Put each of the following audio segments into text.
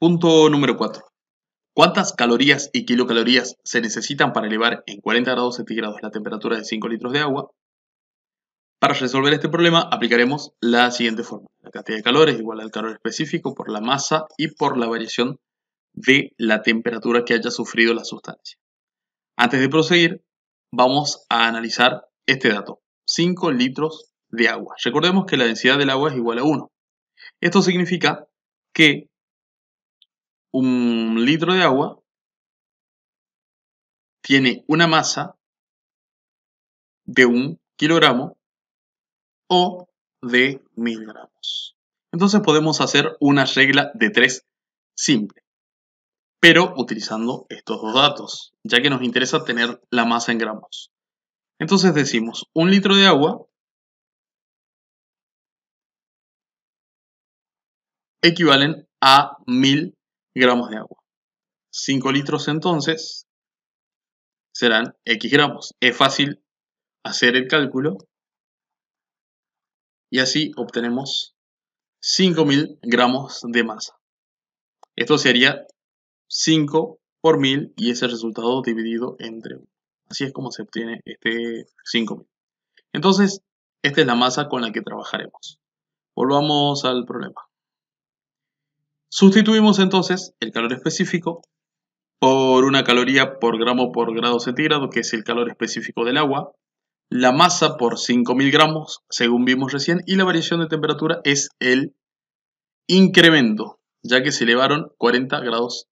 Punto número 4. ¿Cuántas calorías y kilocalorías se necesitan para elevar en 40 grados centígrados la temperatura de 5 litros de agua? Para resolver este problema aplicaremos la siguiente fórmula. La cantidad de calor es igual al calor específico por la masa y por la variación de la temperatura que haya sufrido la sustancia. Antes de proseguir, vamos a analizar este dato. 5 litros de agua. Recordemos que la densidad del agua es igual a 1. Esto significa que un litro de agua tiene una masa de un kilogramo o de mil gramos. Entonces podemos hacer una regla de tres simple, pero utilizando estos dos datos, ya que nos interesa tener la masa en gramos. Entonces decimos un litro de agua equivalen a mil gramos de agua. 5 litros entonces serán X gramos. Es fácil hacer el cálculo y así obtenemos 5000 gramos de masa. Esto sería 5 por 1000 y ese resultado dividido entre 1. Así es como se obtiene este 5000. Entonces, esta es la masa con la que trabajaremos. Volvamos al problema. Sustituimos entonces el calor específico por una caloría por gramo por grado centígrado, que es el calor específico del agua, la masa por 5000 gramos, según vimos recién, y la variación de temperatura es el incremento, ya que se elevaron 40 grados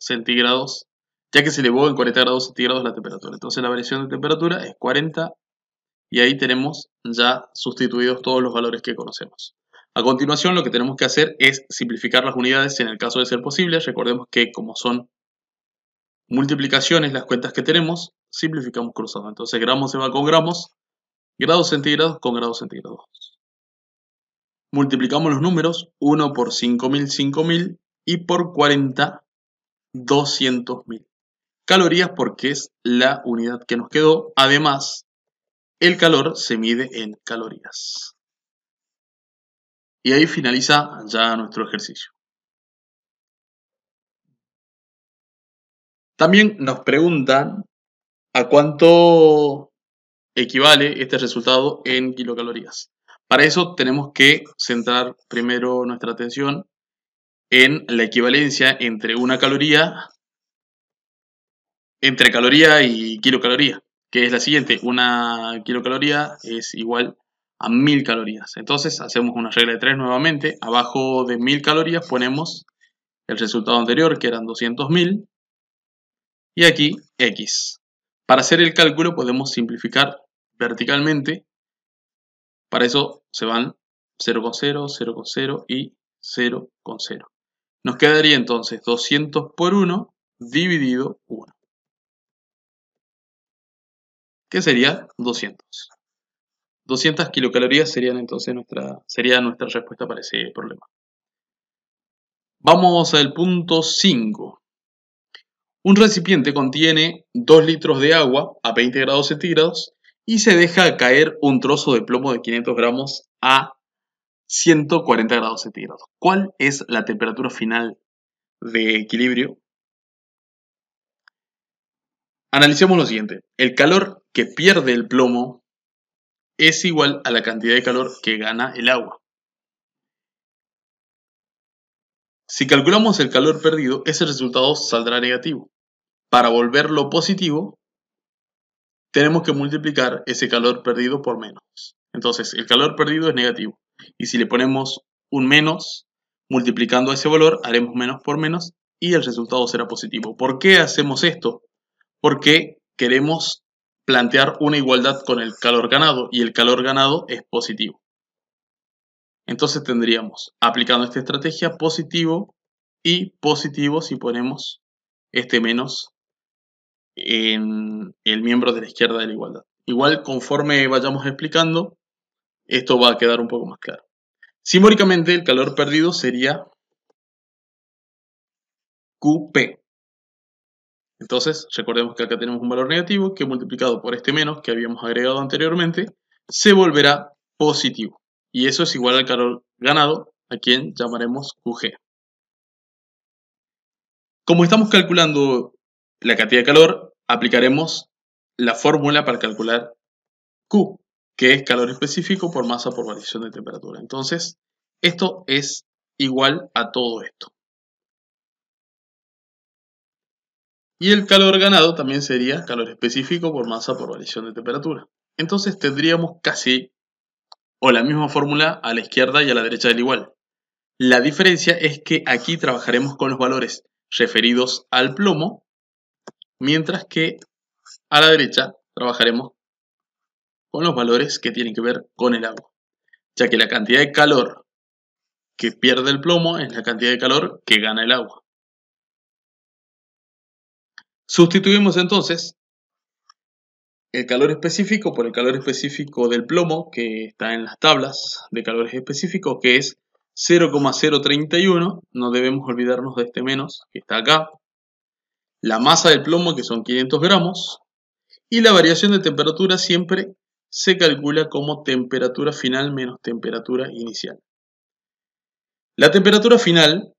centígrados, ya que se elevó en 40 grados centígrados la temperatura. Entonces la variación de temperatura es 40 y ahí tenemos ya sustituidos todos los valores que conocemos. A continuación lo que tenemos que hacer es simplificar las unidades en el caso de ser posible. Recordemos que como son multiplicaciones las cuentas que tenemos, simplificamos cruzado. Entonces gramos se va con gramos, grados centígrados con grados centígrados. Multiplicamos los números, 1 por 5000, 5000 y por 40, 200.000. Calorías porque es la unidad que nos quedó. Además, el calor se mide en calorías. Y ahí finaliza ya nuestro ejercicio. También nos preguntan a cuánto equivale este resultado en kilocalorías. Para eso tenemos que centrar primero nuestra atención en la equivalencia entre una caloría, entre caloría y kilocaloría, que es la siguiente. Una kilocaloría es igual a 1000 calorías. Entonces hacemos una regla de 3 nuevamente. Abajo de 1000 calorías ponemos el resultado anterior, que eran 200.000. Y aquí X. Para hacer el cálculo podemos simplificar verticalmente. Para eso se van 0,0, 0,0 y 0,0. Nos quedaría entonces 200 por 1 dividido 1. Que sería 200. 200 kilocalorías serían entonces nuestra, sería nuestra respuesta para ese problema. Vamos al punto 5. Un recipiente contiene 2 litros de agua a 20 grados centígrados y se deja caer un trozo de plomo de 500 gramos a 140 grados centígrados. ¿Cuál es la temperatura final de equilibrio? Analicemos lo siguiente. El calor que pierde el plomo es igual a la cantidad de calor que gana el agua. Si calculamos el calor perdido, ese resultado saldrá negativo. Para volverlo positivo, tenemos que multiplicar ese calor perdido por menos. Entonces, el calor perdido es negativo. Y si le ponemos un menos, multiplicando ese valor, haremos menos por menos y el resultado será positivo. ¿Por qué hacemos esto? Porque queremos plantear una igualdad con el calor ganado y el calor ganado es positivo. Entonces tendríamos, aplicando esta estrategia, positivo y positivo si ponemos este menos en el miembro de la izquierda de la igualdad. Igual conforme vayamos explicando, esto va a quedar un poco más claro. Simbólicamente el calor perdido sería QP, entonces, recordemos que acá tenemos un valor negativo que multiplicado por este menos que habíamos agregado anteriormente, se volverá positivo. Y eso es igual al calor ganado, a quien llamaremos QG. Como estamos calculando la cantidad de calor, aplicaremos la fórmula para calcular Q, que es calor específico por masa por variación de temperatura. Entonces, esto es igual a todo esto. Y el calor ganado también sería calor específico por masa por variación de temperatura. Entonces tendríamos casi o la misma fórmula a la izquierda y a la derecha del igual. La diferencia es que aquí trabajaremos con los valores referidos al plomo, mientras que a la derecha trabajaremos con los valores que tienen que ver con el agua, ya que la cantidad de calor que pierde el plomo es la cantidad de calor que gana el agua. Sustituimos entonces el calor específico por el calor específico del plomo que está en las tablas de calores específicos que es 0,031, no debemos olvidarnos de este menos que está acá, la masa del plomo que son 500 gramos. Y la variación de temperatura siempre se calcula como temperatura final menos temperatura inicial. La temperatura final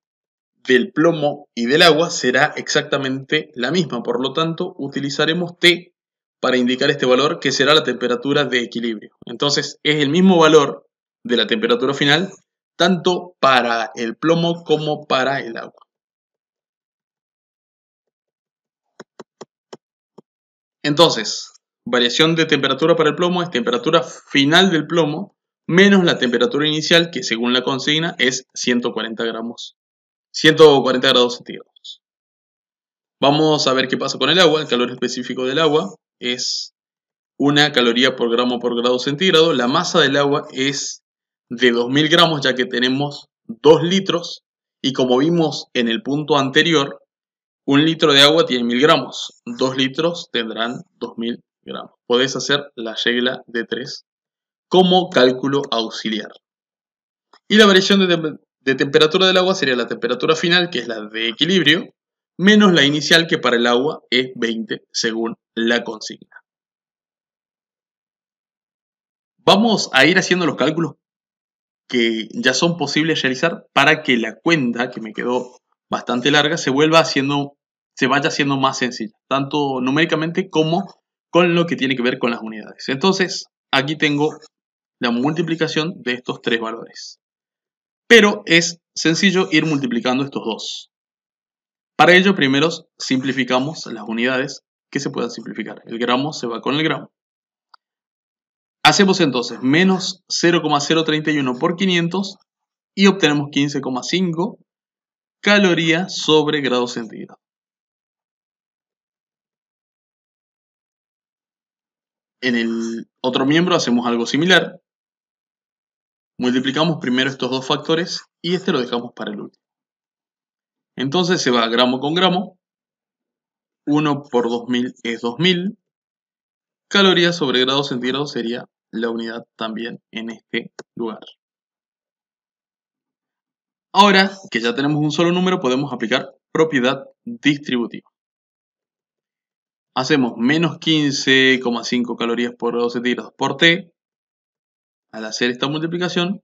del plomo y del agua será exactamente la misma, por lo tanto utilizaremos T para indicar este valor que será la temperatura de equilibrio. Entonces es el mismo valor de la temperatura final tanto para el plomo como para el agua. Entonces, variación de temperatura para el plomo es temperatura final del plomo menos la temperatura inicial que según la consigna es 140 gramos 140 grados centígrados. Vamos a ver qué pasa con el agua. El calor específico del agua es una caloría por gramo por grado centígrado. La masa del agua es de 2000 gramos ya que tenemos 2 litros y como vimos en el punto anterior, un litro de agua tiene 1000 gramos, 2 litros tendrán 2000 gramos. Podés hacer la regla de 3 como cálculo auxiliar. Y la variación de, de temperatura del agua sería la temperatura final, que es la de equilibrio, menos la inicial, que para el agua es 20 según la consigna. Vamos a ir haciendo los cálculos que ya son posibles realizar para que la cuenta, que me quedó bastante larga, se vuelva haciendo, se vaya haciendo más sencilla, tanto numéricamente como con lo que tiene que ver con las unidades. Entonces, aquí tengo la multiplicación de estos tres valores pero es sencillo ir multiplicando estos dos. Para ello, primero simplificamos las unidades que se puedan simplificar. El gramo se va con el gramo. Hacemos entonces menos 0,031 por 500 y obtenemos 15,5 calorías sobre grado centígrado. En el otro miembro hacemos algo similar. Multiplicamos primero estos dos factores y este lo dejamos para el último. Entonces se va gramo con gramo. 1 por 2000 es 2000. Calorías sobre grado centígrado sería la unidad también en este lugar. Ahora que ya tenemos un solo número, podemos aplicar propiedad distributiva. Hacemos menos 15,5 calorías por grado centígrado por T al hacer esta multiplicación,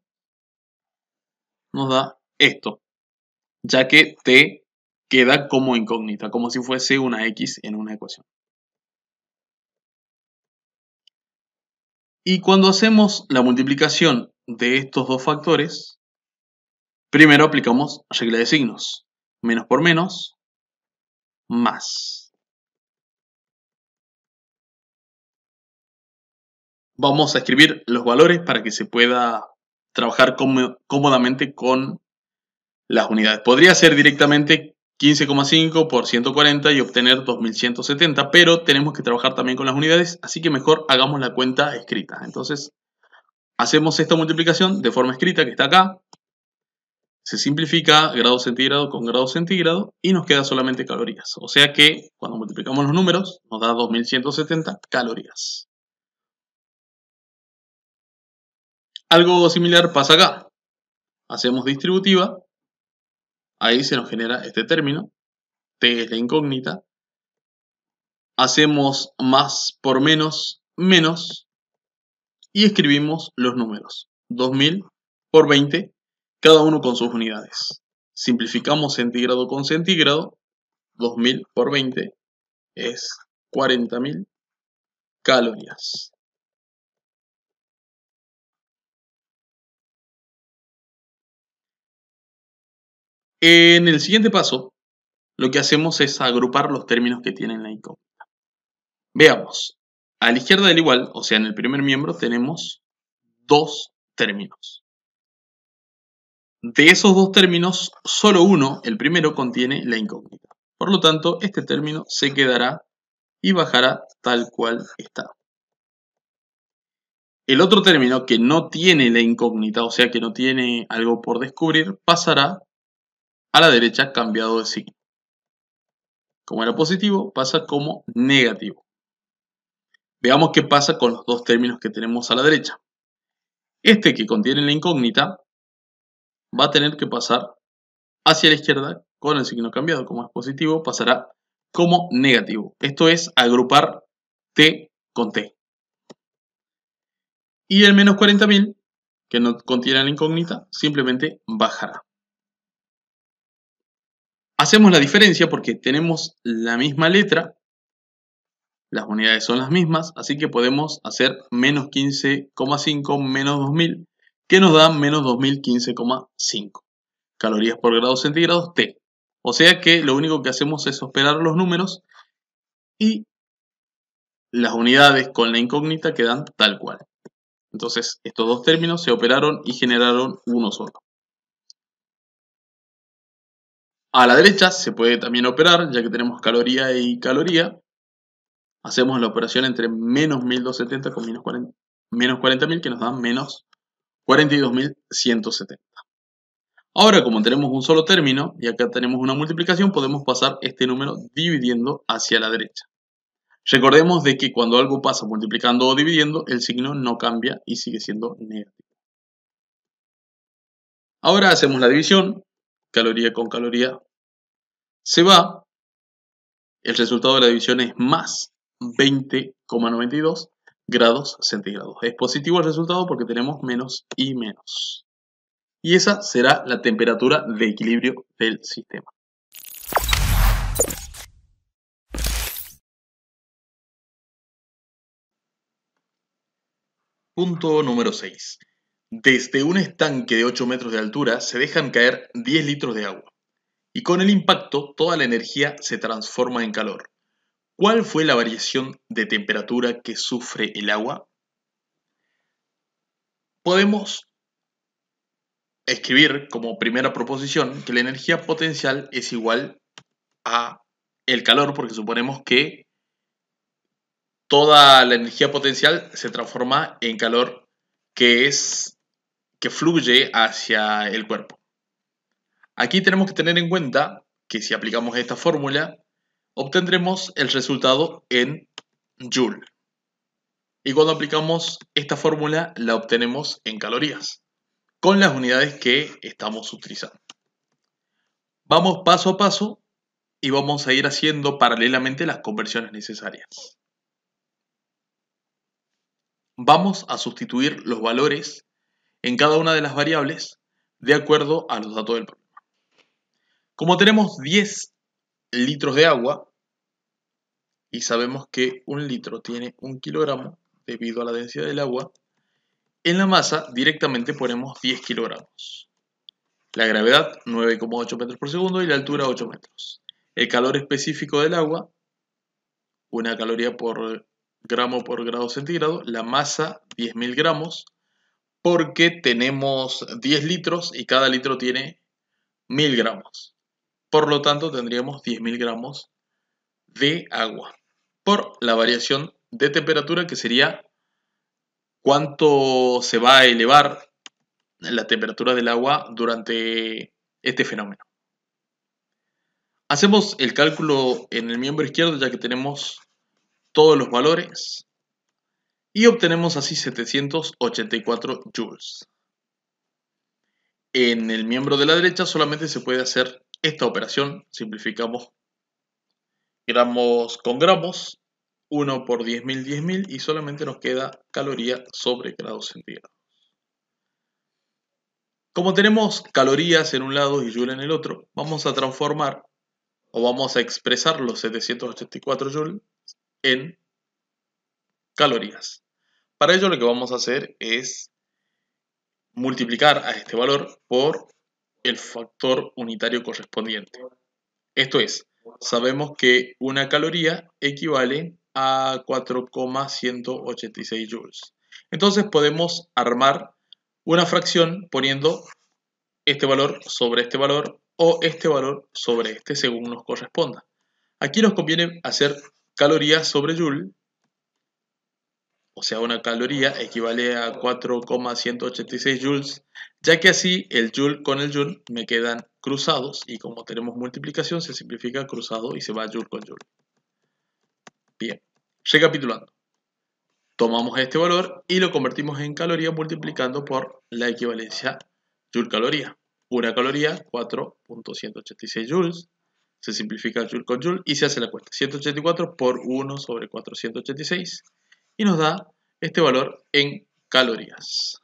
nos da esto, ya que t queda como incógnita, como si fuese una x en una ecuación. Y cuando hacemos la multiplicación de estos dos factores, primero aplicamos regla de signos. Menos por menos, más. Vamos a escribir los valores para que se pueda trabajar cómodamente con las unidades. Podría ser directamente 15,5 por 140 y obtener 2170, pero tenemos que trabajar también con las unidades, así que mejor hagamos la cuenta escrita. Entonces, hacemos esta multiplicación de forma escrita que está acá. Se simplifica grado centígrado con grado centígrado y nos queda solamente calorías. O sea que cuando multiplicamos los números nos da 2170 calorías. Algo similar pasa acá. Hacemos distributiva, ahí se nos genera este término, T es la incógnita. Hacemos más por menos, menos, y escribimos los números. 2000 por 20, cada uno con sus unidades. Simplificamos centígrado con centígrado 2000 por 20 es 40.000 calorías. En el siguiente paso, lo que hacemos es agrupar los términos que tienen la incógnita. Veamos, a la izquierda del igual, o sea, en el primer miembro, tenemos dos términos. De esos dos términos, solo uno, el primero, contiene la incógnita. Por lo tanto, este término se quedará y bajará tal cual está. El otro término que no tiene la incógnita, o sea que no tiene algo por descubrir, pasará a la derecha cambiado de signo. Como era positivo, pasa como negativo. Veamos qué pasa con los dos términos que tenemos a la derecha. Este que contiene la incógnita va a tener que pasar hacia la izquierda con el signo cambiado. Como es positivo, pasará como negativo. Esto es agrupar T con T. Y el menos 40.000, que no contiene la incógnita, simplemente bajará. Hacemos la diferencia porque tenemos la misma letra, las unidades son las mismas, así que podemos hacer menos 15,5 menos 2000, que nos da menos 2015,5 calorías por grado centígrados T. O sea que lo único que hacemos es operar los números y las unidades con la incógnita quedan tal cual. Entonces estos dos términos se operaron y generaron uno solo. A la derecha se puede también operar, ya que tenemos caloría y caloría. Hacemos la operación entre menos 1270 con menos 40.000, que nos dan menos 42.170. Ahora, como tenemos un solo término, y acá tenemos una multiplicación, podemos pasar este número dividiendo hacia la derecha. Recordemos de que cuando algo pasa multiplicando o dividiendo, el signo no cambia y sigue siendo negativo. Ahora hacemos la división caloría con caloría se va, el resultado de la división es más 20,92 grados centígrados. Es positivo el resultado porque tenemos menos y menos. Y esa será la temperatura de equilibrio del sistema. Punto número 6. Desde un estanque de 8 metros de altura se dejan caer 10 litros de agua. Y con el impacto, toda la energía se transforma en calor. ¿Cuál fue la variación de temperatura que sufre el agua? Podemos escribir como primera proposición que la energía potencial es igual a el calor porque suponemos que toda la energía potencial se transforma en calor que es que fluye hacia el cuerpo. Aquí tenemos que tener en cuenta que si aplicamos esta fórmula, obtendremos el resultado en Joule. Y cuando aplicamos esta fórmula, la obtenemos en calorías, con las unidades que estamos utilizando. Vamos paso a paso y vamos a ir haciendo paralelamente las conversiones necesarias. Vamos a sustituir los valores en cada una de las variables de acuerdo a los datos del problema. Como tenemos 10 litros de agua y sabemos que un litro tiene un kilogramo debido a la densidad del agua, en la masa directamente ponemos 10 kilogramos. La gravedad 9,8 metros por segundo y la altura 8 metros. El calor específico del agua, una caloría por gramo por grado centígrado. La masa 10.000 gramos porque tenemos 10 litros y cada litro tiene 1000 gramos. Por lo tanto, tendríamos 10.000 gramos de agua por la variación de temperatura que sería cuánto se va a elevar la temperatura del agua durante este fenómeno. Hacemos el cálculo en el miembro izquierdo ya que tenemos todos los valores y obtenemos así 784 joules. En el miembro de la derecha solamente se puede hacer esta operación, simplificamos gramos con gramos, 1 por 10.000, 10.000 y solamente nos queda caloría sobre grados centígrados. Como tenemos calorías en un lado y joule en el otro, vamos a transformar o vamos a expresar los 784 joules en calorías. Para ello lo que vamos a hacer es multiplicar a este valor por el factor unitario correspondiente. Esto es, sabemos que una caloría equivale a 4,186 joules. Entonces podemos armar una fracción poniendo este valor sobre este valor o este valor sobre este según nos corresponda. Aquí nos conviene hacer calorías sobre joule, o sea, una caloría equivale a 4,186 joules, ya que así el joule con el joule me quedan cruzados y como tenemos multiplicación se simplifica cruzado y se va joule con joule. Bien, recapitulando. Tomamos este valor y lo convertimos en caloría multiplicando por la equivalencia joule-caloría. Una caloría, 4.186 joules. Se simplifica joule con joule y se hace la cuenta. 184 por 1 sobre 486 y nos da este valor en calorías.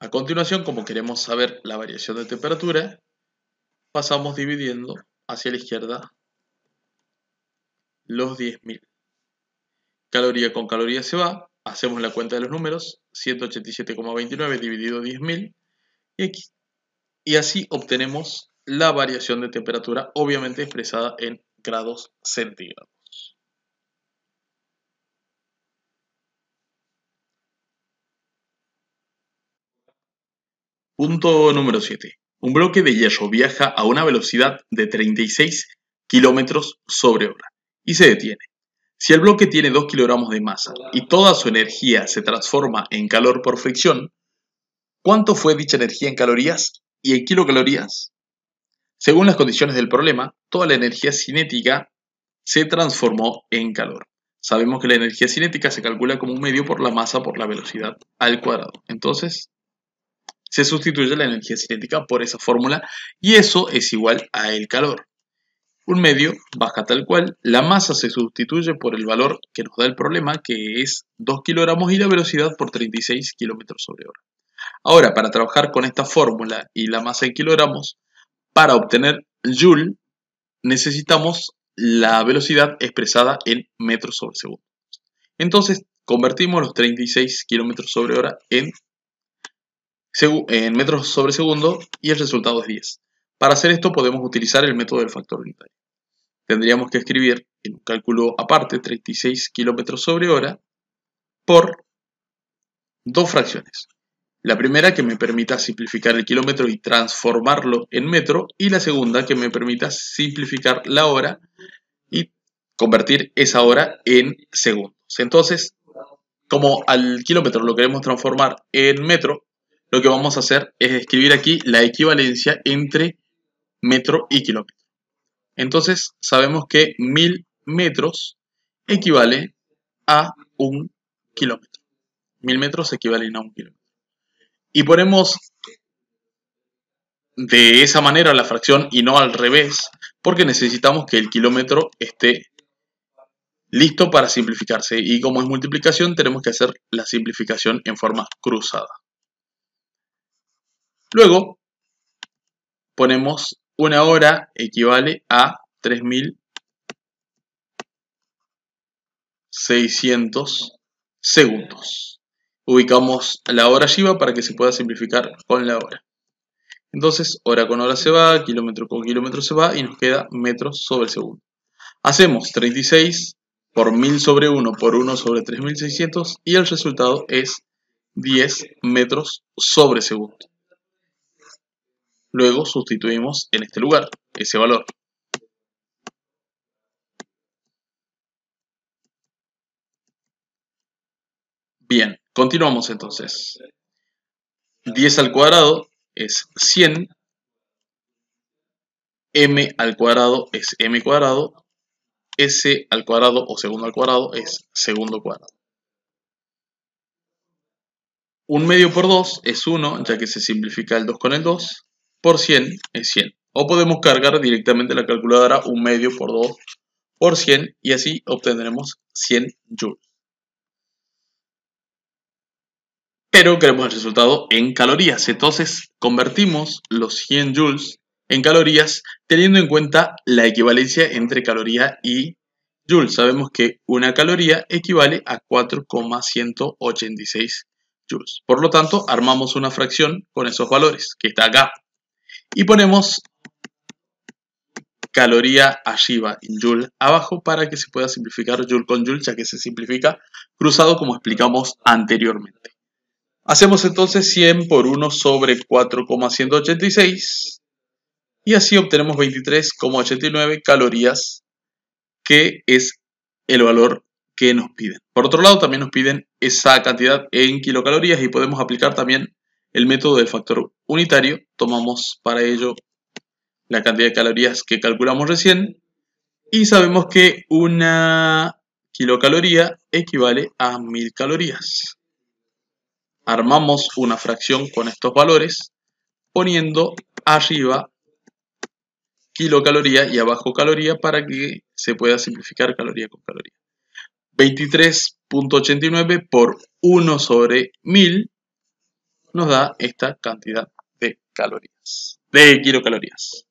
A continuación, como queremos saber la variación de temperatura, pasamos dividiendo hacia la izquierda los 10.000. Caloría con caloría se va, hacemos la cuenta de los números, 187,29 dividido 10.000, y, y así obtenemos la variación de temperatura, obviamente expresada en grados centígrados. Punto número 7. Un bloque de hierro viaja a una velocidad de 36 km sobre hora y se detiene. Si el bloque tiene 2 kilogramos de masa y toda su energía se transforma en calor por fricción, ¿cuánto fue dicha energía en calorías y en kilocalorías? Según las condiciones del problema, toda la energía cinética se transformó en calor. Sabemos que la energía cinética se calcula como un medio por la masa por la velocidad al cuadrado. Entonces, se sustituye la energía cinética por esa fórmula y eso es igual a el calor. Un medio baja tal cual, la masa se sustituye por el valor que nos da el problema, que es 2 kilogramos y la velocidad por 36 kilómetros sobre hora. Ahora, para trabajar con esta fórmula y la masa en kilogramos, para obtener Joule necesitamos la velocidad expresada en metros sobre segundo. Entonces convertimos los 36 kilómetros sobre hora en, metros sobre segundo y el resultado es 10. Para hacer esto podemos utilizar el método del factor unitario. Tendríamos que escribir en un cálculo aparte 36 kilómetros sobre hora por dos fracciones. La primera que me permita simplificar el kilómetro y transformarlo en metro y la segunda que me permita simplificar la hora y convertir esa hora en segundos. Entonces, como al kilómetro lo queremos transformar en metro, lo que vamos a hacer es escribir aquí la equivalencia entre metro y kilómetro. Entonces, sabemos que mil metros equivale a un kilómetro. Mil metros equivalen a un kilómetro. Y ponemos de esa manera la fracción y no al revés, porque necesitamos que el kilómetro esté listo para simplificarse. Y como es multiplicación, tenemos que hacer la simplificación en forma cruzada. Luego, ponemos una hora equivale a 3600 segundos ubicamos la hora Shiva para que se pueda simplificar con la hora. Entonces, hora con hora se va, kilómetro con kilómetro se va y nos queda metros sobre segundo. Hacemos 36 por 1000 sobre 1 por 1 sobre 3600 y el resultado es 10 metros sobre segundo. Luego sustituimos en este lugar ese valor. Bien, Continuamos entonces. 10 al cuadrado es 100. m al cuadrado es m cuadrado. s al cuadrado o segundo al cuadrado es segundo cuadrado. Un medio por 2 es 1, ya que se simplifica el 2 con el 2. Por 100 es 100. O podemos cargar directamente la calculadora un medio por 2 por 100 y así obtendremos 100 joules. Pero queremos el resultado en calorías. Entonces convertimos los 100 joules en calorías teniendo en cuenta la equivalencia entre caloría y joule. Sabemos que una caloría equivale a 4,186 joules. Por lo tanto, armamos una fracción con esos valores, que está acá. Y ponemos caloría arriba y joule abajo para que se pueda simplificar joule con joule, ya que se simplifica cruzado como explicamos anteriormente. Hacemos entonces 100 por 1 sobre 4,186 y así obtenemos 23,89 calorías, que es el valor que nos piden. Por otro lado, también nos piden esa cantidad en kilocalorías y podemos aplicar también el método del factor unitario. Tomamos para ello la cantidad de calorías que calculamos recién y sabemos que una kilocaloría equivale a 1000 calorías armamos una fracción con estos valores poniendo arriba kilocaloría y abajo caloría para que se pueda simplificar caloría con caloría. 23.89 por 1 sobre 1000 nos da esta cantidad de calorías, de kilocalorías.